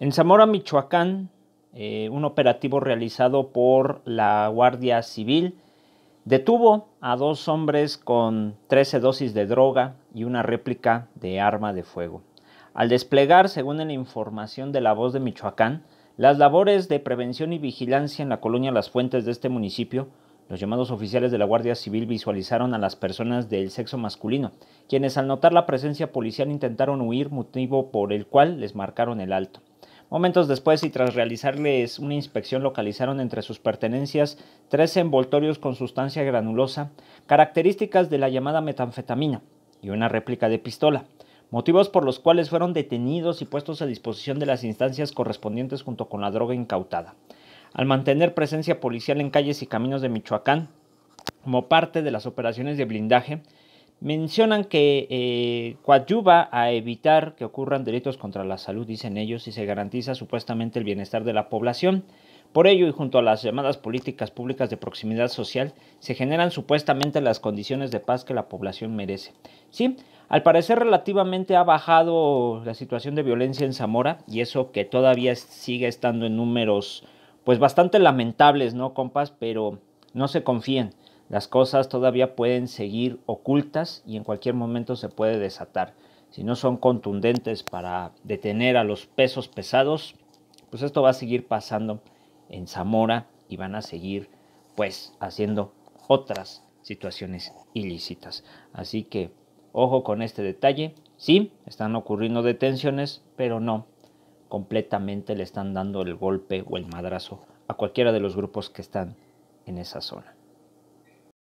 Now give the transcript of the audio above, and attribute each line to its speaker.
Speaker 1: En Zamora, Michoacán, eh, un operativo realizado por la Guardia Civil detuvo a dos hombres con 13 dosis de droga y una réplica de arma de fuego. Al desplegar, según la información de la voz de Michoacán, las labores de prevención y vigilancia en la colonia Las Fuentes de este municipio, los llamados oficiales de la Guardia Civil visualizaron a las personas del sexo masculino, quienes al notar la presencia policial intentaron huir, motivo por el cual les marcaron el alto. Momentos después y tras realizarles una inspección localizaron entre sus pertenencias tres envoltorios con sustancia granulosa, características de la llamada metanfetamina, y una réplica de pistola, motivos por los cuales fueron detenidos y puestos a disposición de las instancias correspondientes junto con la droga incautada. Al mantener presencia policial en calles y caminos de Michoacán, como parte de las operaciones de blindaje, mencionan que eh, coadyuva a evitar que ocurran delitos contra la salud, dicen ellos, y se garantiza supuestamente el bienestar de la población. Por ello, y junto a las llamadas políticas públicas de proximidad social, se generan supuestamente las condiciones de paz que la población merece. Sí, al parecer relativamente ha bajado la situación de violencia en Zamora, y eso que todavía sigue estando en números pues bastante lamentables, ¿no, compas? Pero no se confíen. Las cosas todavía pueden seguir ocultas y en cualquier momento se puede desatar. Si no son contundentes para detener a los pesos pesados, pues esto va a seguir pasando en Zamora y van a seguir pues haciendo otras situaciones ilícitas. Así que ojo con este detalle. Sí, están ocurriendo detenciones, pero no completamente le están dando el golpe o el madrazo a cualquiera de los grupos que están en esa zona.